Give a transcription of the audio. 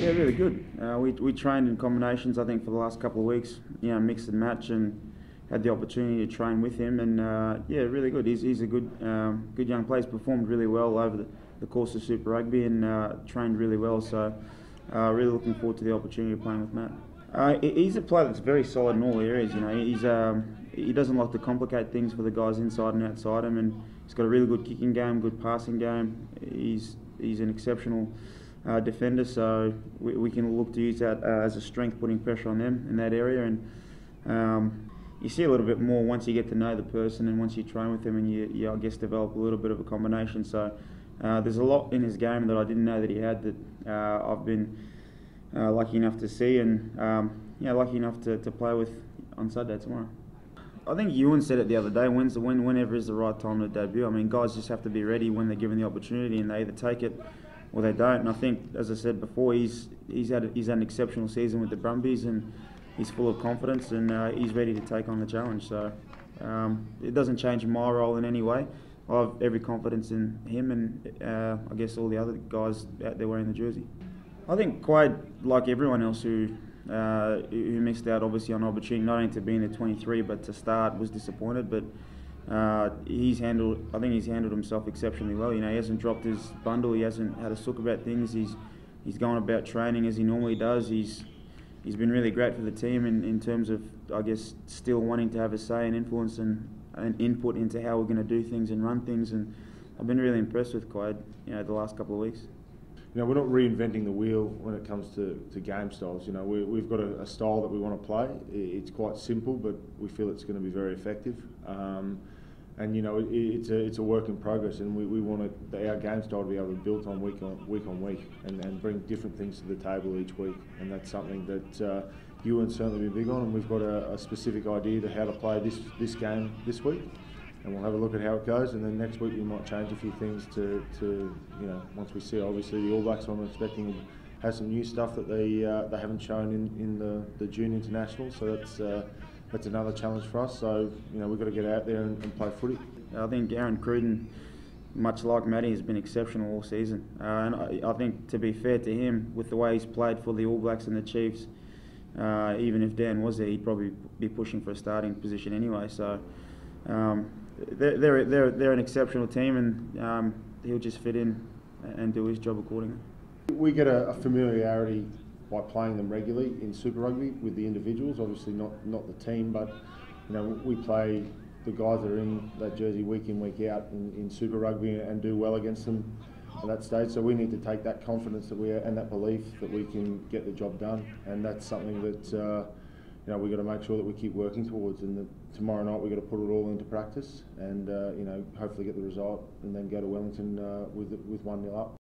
Yeah, really good. Uh, we, we trained in combinations, I think, for the last couple of weeks. You know, mixed and match, and had the opportunity to train with him. And uh, yeah, really good. He's, he's a good um, good young player. He's performed really well over the, the course of Super Rugby and uh, trained really well. So uh, really looking forward to the opportunity of playing with Matt. Uh, he's a player that's very solid in all areas. You know, he's um, he doesn't like to complicate things for the guys inside and outside him, and he's got a really good kicking game, good passing game. He's he's an exceptional uh, defender, so we, we, can look to use that uh, as a strength, putting pressure on them in that area. And um, you see a little bit more once you get to know the person and once you train with them, and you, you I guess develop a little bit of a combination. So uh, there's a lot in his game that I didn't know that he had that uh, I've been uh, lucky enough to see and um, yeah, lucky enough to, to play with on Saturday tomorrow. I think Ewen said it the other day. When's the when, whenever is the right time to debut? I mean, guys just have to be ready when they're given the opportunity, and they either take it or they don't. And I think, as I said before, he's he's had he's had an exceptional season with the Brumbies, and he's full of confidence, and uh, he's ready to take on the challenge. So um, it doesn't change my role in any way. I have every confidence in him, and uh, I guess all the other guys out there wearing the jersey. I think quite like everyone else who uh, who missed out obviously on opportunity not only to be in the 23 but to start was disappointed. But uh, he's handled. I think he's handled himself exceptionally well. You know, he hasn't dropped his bundle. He hasn't had a sook about things. He's he's gone about training as he normally does. He's he's been really great for the team in, in terms of I guess still wanting to have a say and influence and, and input into how we're going to do things and run things. And I've been really impressed with Quade. You know, the last couple of weeks you know, we're not reinventing the wheel when it comes to, to game styles. You know, we, we've got a, a style that we want to play. It's quite simple, but we feel it's going to be very effective. Um, and you know, it, it's a it's a work in progress, and we, we want it, our game style to be able to build on week on week on week, and, and bring different things to the table each week. And that's something that uh, Ewen's certainly been big on, and we've got a, a specific idea to how to play this this game this week and we'll have a look at how it goes. And then next week we might change a few things to, to you know, once we see obviously the All Blacks, I'm expecting has some new stuff that they uh, they haven't shown in, in the, the June International. So that's uh, that's another challenge for us. So you know we've got to get out there and, and play footy. I think Aaron Cruden, much like Matty, has been exceptional all season. Uh, and I, I, think to be fair to him, with the way he's played for the All Blacks and the Chiefs, uh, even if Dan was there, he'd probably be pushing for a starting position anyway. So. Um, they're, they're, they're, they're an exceptional team and um, he'll just fit in and do his job accordingly. We get a, a, familiarity by playing them regularly in Super Rugby with the individuals, obviously not, not the team, but you know we play the guys that are in that jersey week in, week out in, in Super Rugby and do well against them at that stage. So we need to take that confidence that we are, and that belief that we can get the job done, and that's something that uh, you know we've got to make sure that we keep working towards. And that tomorrow night we've got to put it all into practice, and uh, you know hopefully get the result, and then go to Wellington uh, with with one 0 up.